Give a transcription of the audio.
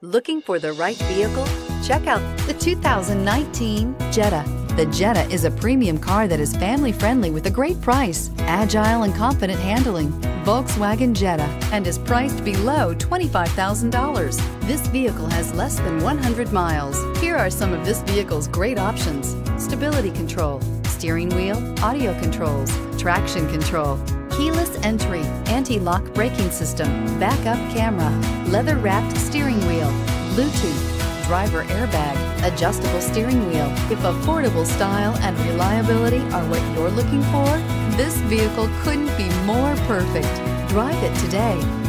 Looking for the right vehicle? Check out the 2019 Jetta. The Jetta is a premium car that is family friendly with a great price, agile and confident handling. Volkswagen Jetta and is priced below $25,000. This vehicle has less than 100 miles. Here are some of this vehicle's great options. Stability control, steering wheel, audio controls, traction control, keyless entry, anti-lock braking system, backup camera, leather-wrapped steering wheel, Bluetooth, driver airbag, adjustable steering wheel. If affordable style and reliability are what you're looking for, this vehicle couldn't be more perfect. Drive it today.